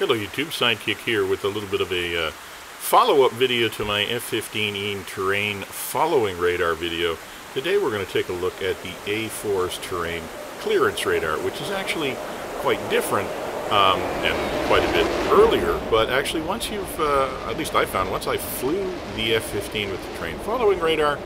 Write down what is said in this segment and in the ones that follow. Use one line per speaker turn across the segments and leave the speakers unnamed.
Hello YouTube, Sidekick here with a little bit of a uh, follow-up video to my F-15E terrain following radar video. Today we're going to take a look at the A4's terrain clearance radar, which is actually quite different um, and quite a bit earlier, but actually once you've, uh, at least I found, once I flew the F-15 with the terrain following radar,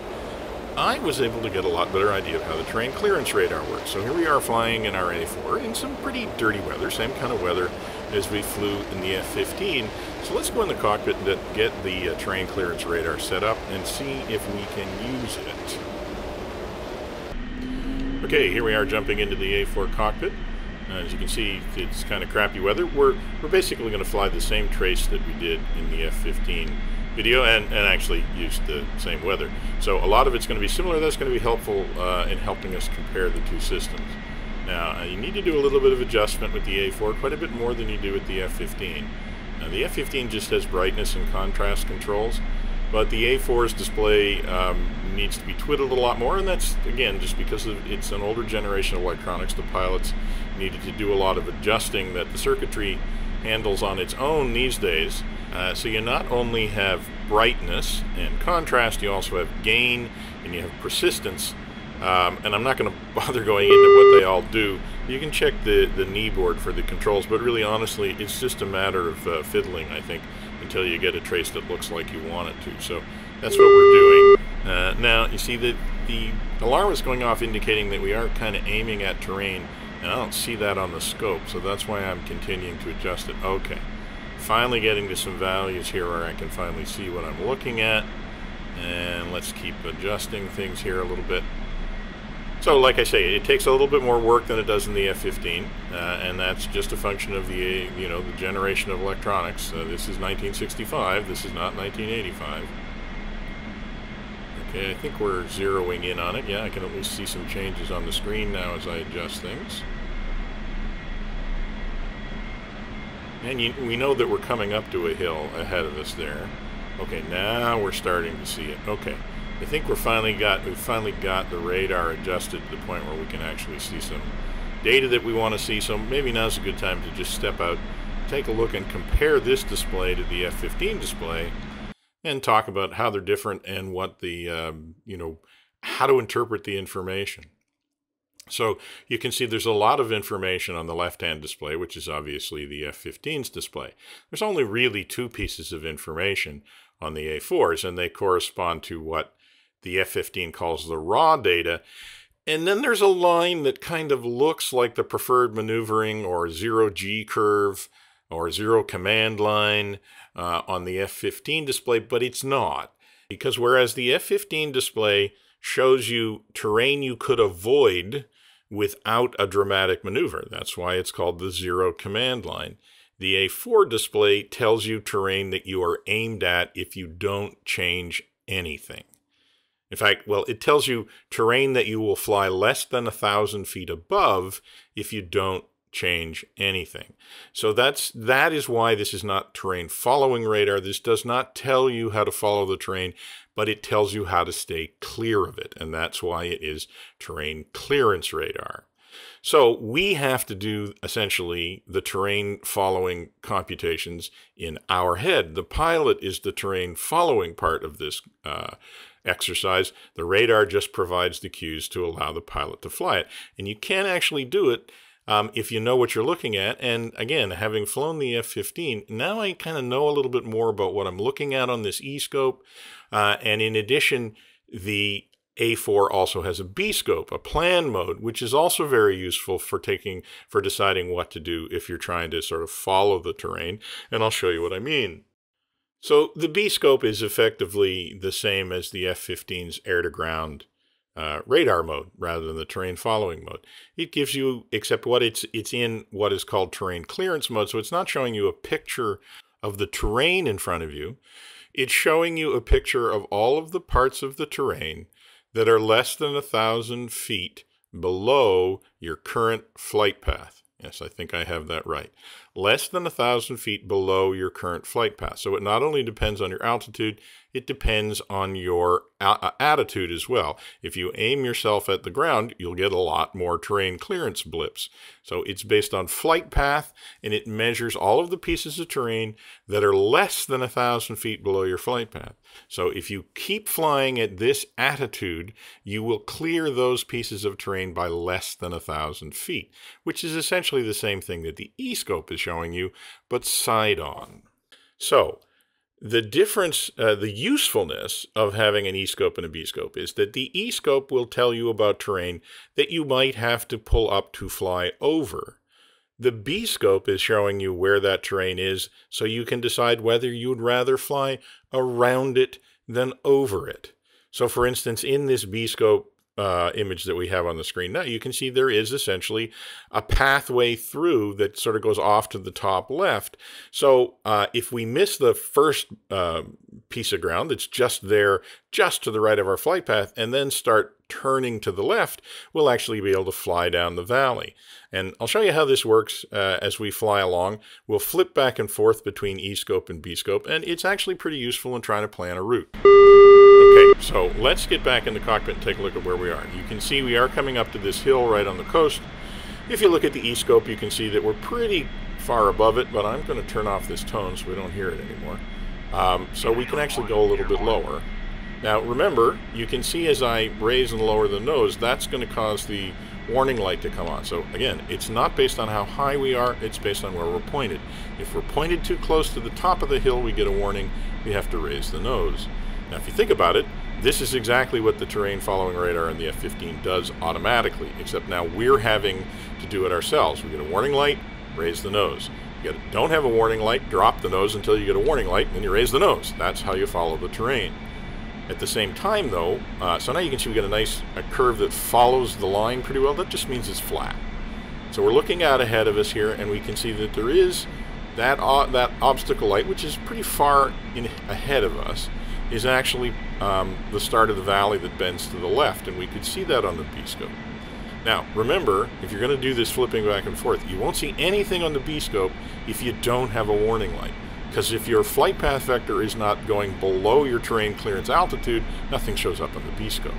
I was able to get a lot better idea of how the terrain clearance radar works. So here we are flying in our A4 in some pretty dirty weather, same kind of weather as we flew in the F-15. So let's go in the cockpit and get the uh, terrain clearance radar set up and see if we can use it. Okay, here we are jumping into the A4 cockpit. Uh, as you can see, it's kind of crappy weather. We're, we're basically going to fly the same trace that we did in the F-15 video and, and actually use the same weather. So a lot of it's going to be similar. That's going to be helpful uh, in helping us compare the two systems. Now, uh, you need to do a little bit of adjustment with the A4, quite a bit more than you do with the F-15. Now, the F-15 just has brightness and contrast controls, but the A4's display um, needs to be twiddled a lot more, and that's, again, just because of, it's an older generation of electronics. The pilots needed to do a lot of adjusting that the circuitry handles on its own these days. Uh, so you not only have brightness and contrast, you also have gain and you have persistence. Um, and I'm not going to bother going into what they all do. You can check the, the knee board for the controls, but really honestly, it's just a matter of uh, fiddling, I think, until you get a trace that looks like you want it to. So that's what we're doing. Uh, now, you see that the alarm is going off indicating that we are kind of aiming at terrain and I don't see that on the scope, so that's why I'm continuing to adjust it. Okay, finally getting to some values here where I can finally see what I'm looking at. And let's keep adjusting things here a little bit. So like I say, it takes a little bit more work than it does in the F-15, uh, and that's just a function of the, you know, the generation of electronics. Uh, this is 1965, this is not 1985. Okay, I think we're zeroing in on it. Yeah, I can at least see some changes on the screen now as I adjust things. And you, we know that we're coming up to a hill ahead of us there. Okay, now we're starting to see it. Okay, I think we're finally got we've finally got the radar adjusted to the point where we can actually see some data that we want to see. So maybe now's a good time to just step out, take a look, and compare this display to the F-15 display, and talk about how they're different and what the um, you know how to interpret the information. So you can see there's a lot of information on the left-hand display, which is obviously the F-15's display. There's only really two pieces of information on the A4s, and they correspond to what the F-15 calls the raw data. And then there's a line that kind of looks like the preferred maneuvering or zero G curve or zero command line uh, on the F-15 display, but it's not. Because whereas the F-15 display shows you terrain you could avoid without a dramatic maneuver. That's why it's called the zero command line. The A4 display tells you terrain that you are aimed at if you don't change anything. In fact, well, it tells you terrain that you will fly less than a thousand feet above if you don't change anything. So that's that is why this is not terrain following radar. This does not tell you how to follow the terrain but it tells you how to stay clear of it. And that's why it is terrain clearance radar. So we have to do essentially the terrain following computations in our head. The pilot is the terrain following part of this uh, exercise. The radar just provides the cues to allow the pilot to fly it. And you can actually do it um, if you know what you're looking at. And again, having flown the F-15, now I kind of know a little bit more about what I'm looking at on this E-scope. Uh, and in addition, the A4 also has a B scope, a plan mode, which is also very useful for taking for deciding what to do if you're trying to sort of follow the terrain. And I'll show you what I mean. So the B scope is effectively the same as the F-15's air to ground uh, radar mode rather than the terrain following mode. It gives you, except what it's it's in what is called terrain clearance mode, so it's not showing you a picture of the terrain in front of you. It's showing you a picture of all of the parts of the terrain that are less than a thousand feet below your current flight path. Yes, I think I have that right. Less than a thousand feet below your current flight path. So it not only depends on your altitude, it depends on your a- attitude as well. If you aim yourself at the ground, you'll get a lot more terrain clearance blips. So it's based on flight path and it measures all of the pieces of terrain that are less than a thousand feet below your flight path. So if you keep flying at this attitude, you will clear those pieces of terrain by less than a thousand feet, which is essentially the same thing that the e-scope is showing you, but side on. So the difference, uh, the usefulness of having an e-scope and a b-scope is that the e-scope will tell you about terrain that you might have to pull up to fly over. The B-scope is showing you where that terrain is so you can decide whether you would rather fly around it than over it. So for instance, in this B-scope uh, image that we have on the screen now, you can see there is essentially a pathway through that sort of goes off to the top left. So uh, if we miss the first uh, piece of ground that's just there, just to the right of our flight path, and then start turning to the left, we'll actually be able to fly down the valley. And I'll show you how this works uh, as we fly along. We'll flip back and forth between E-scope and B-scope, and it's actually pretty useful in trying to plan a route. So let's get back in the cockpit and take a look at where we are. You can see we are coming up to this hill right on the coast. If you look at the E-scope, you can see that we're pretty far above it, but I'm going to turn off this tone so we don't hear it anymore. Um, so we can actually go a little bit lower. Now remember, you can see as I raise and lower the nose, that's going to cause the warning light to come on. So again, it's not based on how high we are, it's based on where we're pointed. If we're pointed too close to the top of the hill, we get a warning, we have to raise the nose. Now if you think about it, this is exactly what the terrain following radar in the F-15 does automatically, except now we're having to do it ourselves. We get a warning light, raise the nose. You get, don't have a warning light, drop the nose until you get a warning light, and then you raise the nose. That's how you follow the terrain. At the same time, though, uh, so now you can see we get a nice a curve that follows the line pretty well. That just means it's flat. So we're looking out ahead of us here, and we can see that there is that uh, that obstacle light, which is pretty far in ahead of us, is actually um, the start of the valley that bends to the left, and we could see that on the B-scope. Now, remember, if you're going to do this flipping back and forth, you won't see anything on the B-scope if you don't have a warning light. Because if your flight path vector is not going below your terrain clearance altitude, nothing shows up on the B-scope.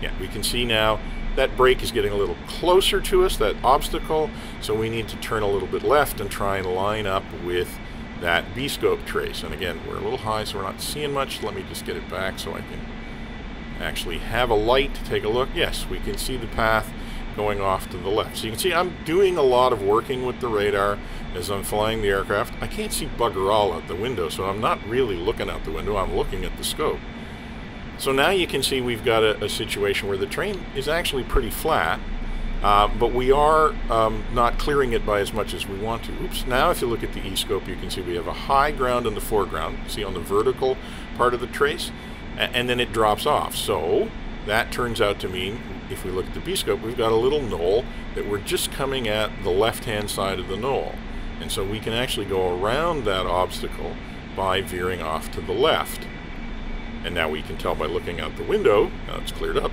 Yeah, we can see now that break is getting a little closer to us, that obstacle, so we need to turn a little bit left and try and line up with that B-scope trace. And again, we're a little high, so we're not seeing much. Let me just get it back so I can actually have a light to take a look. Yes, we can see the path going off to the left. So you can see I'm doing a lot of working with the radar as I'm flying the aircraft. I can't see bugger all out the window, so I'm not really looking out the window, I'm looking at the scope. So now you can see we've got a, a situation where the train is actually pretty flat, uh, but we are um, not clearing it by as much as we want to. Oops, now if you look at the E-scope, you can see we have a high ground in the foreground, see on the vertical part of the trace, and then it drops off. So that turns out to mean, if we look at the B-scope, we've got a little knoll that we're just coming at the left-hand side of the knoll. And so we can actually go around that obstacle by veering off to the left. And now we can tell by looking out the window, now it's cleared up,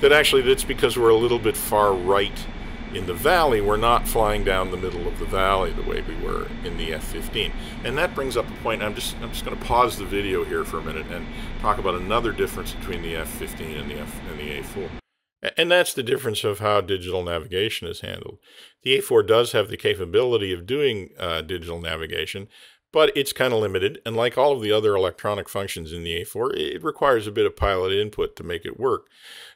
that actually that's because we're a little bit far right in the valley. We're not flying down the middle of the valley the way we were in the F-15. And that brings up a point, I'm just, I'm just going to pause the video here for a minute and talk about another difference between the F-15 and the, F, and the A4. And that's the difference of how digital navigation is handled. The A4 does have the capability of doing uh, digital navigation, but it's kind of limited. And like all of the other electronic functions in the A4, it requires a bit of pilot input to make it work.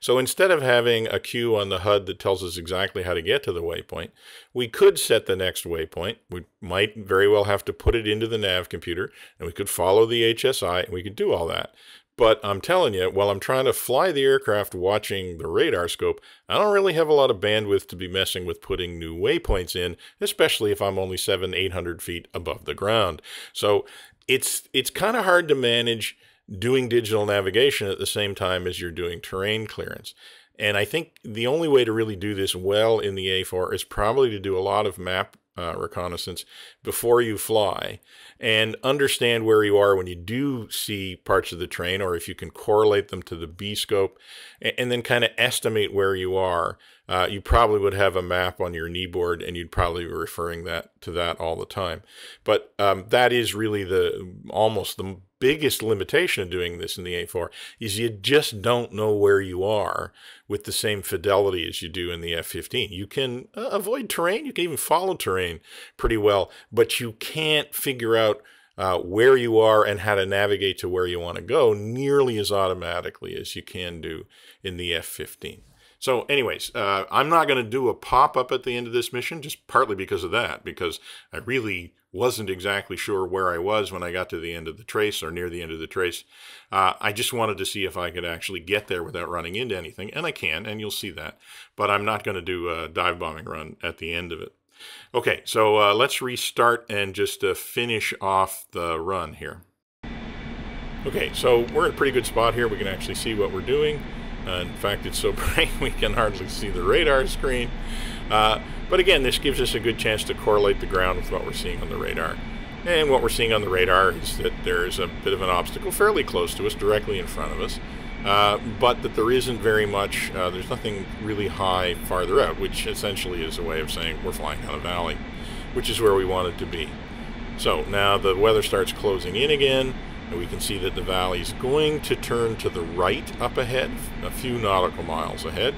So instead of having a cue on the HUD that tells us exactly how to get to the waypoint, we could set the next waypoint. We might very well have to put it into the nav computer, and we could follow the HSI, and we could do all that. But I'm telling you, while I'm trying to fly the aircraft watching the radar scope, I don't really have a lot of bandwidth to be messing with putting new waypoints in, especially if I'm only seven, 800 feet above the ground. So it's, it's kind of hard to manage doing digital navigation at the same time as you're doing terrain clearance. And I think the only way to really do this well in the A4 is probably to do a lot of map uh, reconnaissance before you fly and understand where you are when you do see parts of the train or if you can correlate them to the B scope and, and then kind of estimate where you are. Uh, you probably would have a map on your kneeboard and you'd probably be referring that to that all the time. But um, that is really the almost the biggest limitation of doing this in the A4 is you just don't know where you are with the same fidelity as you do in the F-15. You can uh, avoid terrain, you can even follow terrain pretty well, but you can't figure out uh, where you are and how to navigate to where you want to go nearly as automatically as you can do in the F-15. So, anyways, uh, I'm not going to do a pop up at the end of this mission, just partly because of that, because I really wasn't exactly sure where I was when I got to the end of the trace or near the end of the trace. Uh, I just wanted to see if I could actually get there without running into anything, and I can, and you'll see that. But I'm not going to do a dive bombing run at the end of it. Okay, so uh, let's restart and just uh, finish off the run here. Okay, so we're in a pretty good spot here. We can actually see what we're doing. Uh, in fact, it's so bright we can hardly see the radar screen. Uh, but again, this gives us a good chance to correlate the ground with what we're seeing on the radar. And what we're seeing on the radar is that there's a bit of an obstacle fairly close to us, directly in front of us, uh, but that there isn't very much, uh, there's nothing really high farther out, which essentially is a way of saying we're flying down a valley, which is where we want it to be. So now the weather starts closing in again. And we can see that the valley is going to turn to the right up ahead, a few nautical miles ahead.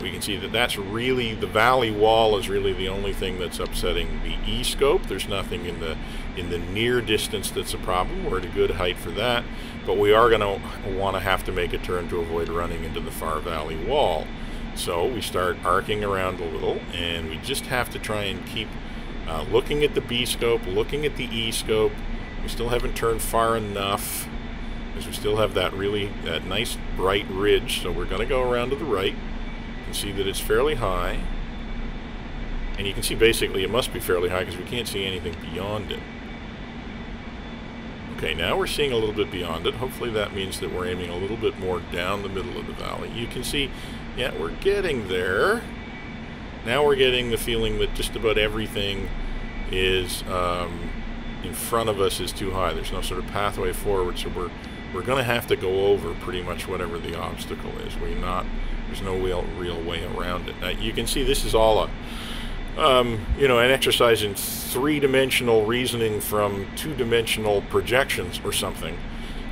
We can see that that's really, the valley wall is really the only thing that's upsetting the E-scope. There's nothing in the, in the near distance that's a problem. We're at a good height for that. But we are going to want to have to make a turn to avoid running into the far valley wall. So we start arcing around a little, and we just have to try and keep uh, looking at the B scope, looking at the E scope, we still haven't turned far enough because we still have that really that nice bright ridge. So we're going to go around to the right. Can see that it's fairly high. And you can see basically it must be fairly high because we can't see anything beyond it. Okay, now we're seeing a little bit beyond it. Hopefully that means that we're aiming a little bit more down the middle of the valley. You can see, yeah, we're getting there. Now we're getting the feeling that just about everything is um, in front of us is too high. There's no sort of pathway forward, so we're we're going to have to go over pretty much whatever the obstacle is. We're not there's no real real way around it. Now, you can see this is all a um, you know an exercise in three-dimensional reasoning from two-dimensional projections or something.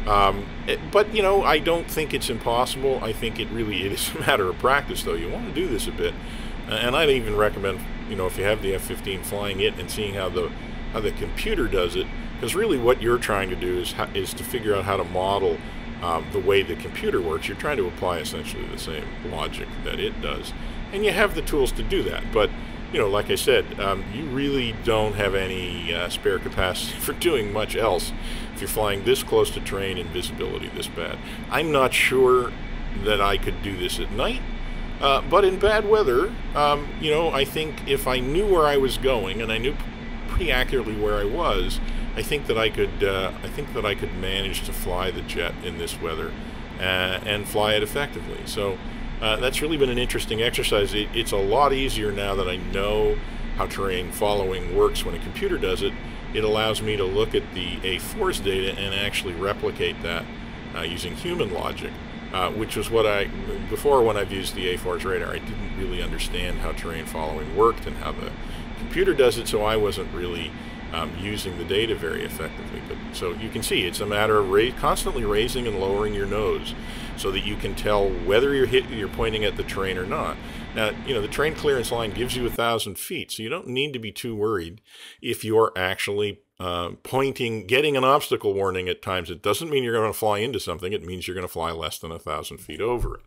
Um, it, but you know, I don't think it's impossible. I think it really it is a matter of practice, though. You want to do this a bit, and I'd even recommend you know if you have the F-15 flying it and seeing how the how the computer does it, because really what you're trying to do is, is to figure out how to model um, the way the computer works. You're trying to apply essentially the same logic that it does. And you have the tools to do that. But, you know, like I said, um, you really don't have any uh, spare capacity for doing much else if you're flying this close to terrain and visibility this bad. I'm not sure that I could do this at night. Uh, but in bad weather, um, you know, I think if I knew where I was going and I knew pretty accurately where I was, I think that I could uh, I think that I could manage to fly the jet in this weather uh, and fly it effectively. So uh, that's really been an interesting exercise. It, it's a lot easier now that I know how terrain following works when a computer does it. It allows me to look at the A4's data and actually replicate that uh, using human logic. Uh, which was what I, before when I've used the A4's radar, I didn't really understand how terrain following worked and how the computer does it, so I wasn't really um, using the data very effectively. But so you can see it's a matter of ra constantly raising and lowering your nose so that you can tell whether you're hit, you're pointing at the terrain or not. Now, you know the terrain clearance line gives you a thousand feet, so you don't need to be too worried if you're actually uh, pointing, getting an obstacle warning at times. It doesn't mean you're going to fly into something. It means you're going to fly less than a thousand feet over it.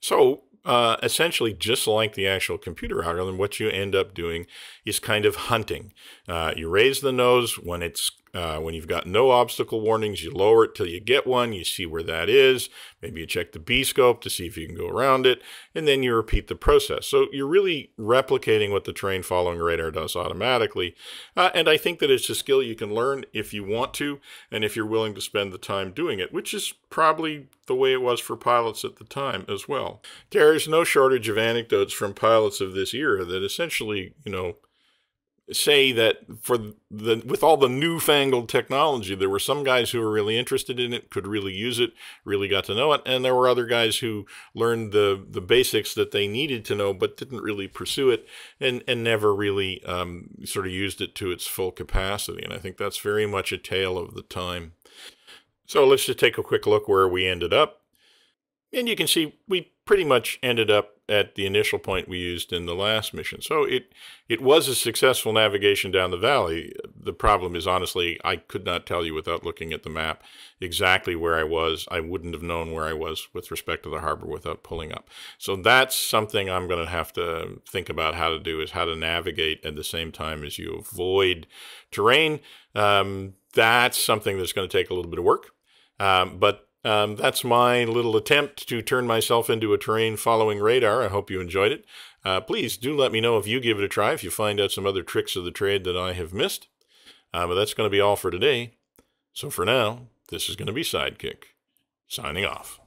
So uh, essentially, just like the actual computer algorithm, what you end up doing is kind of hunting. Uh, you raise the nose when it's uh, when you've got no obstacle warnings, you lower it till you get one. You see where that is. Maybe you check the B scope to see if you can go around it, and then you repeat the process. So you're really replicating what the terrain following radar does automatically. Uh, and I think that it's a skill you can learn if you want to, and if you're willing to spend the time doing it, which is probably the way it was for pilots at the time as well. There's no shortage of anecdotes from pilots of this era that essentially, you know, say that for the with all the newfangled technology, there were some guys who were really interested in it, could really use it, really got to know it, and there were other guys who learned the the basics that they needed to know, but didn't really pursue it, and and never really um, sort of used it to its full capacity. And I think that's very much a tale of the time. So let's just take a quick look where we ended up. And you can see we pretty much ended up at the initial point we used in the last mission. So it it was a successful navigation down the valley. The problem is honestly I could not tell you without looking at the map exactly where I was. I wouldn't have known where I was with respect to the harbor without pulling up. So that's something I'm going to have to think about how to do is how to navigate at the same time as you avoid terrain. Um, that's something that's going to take a little bit of work. Um, but um, that's my little attempt to turn myself into a terrain following radar. I hope you enjoyed it. Uh, please do let me know if you give it a try, if you find out some other tricks of the trade that I have missed. Uh, but that's going to be all for today. So for now, this is going to be Sidekick, signing off.